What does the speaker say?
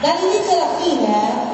Dall'inizio alla fine,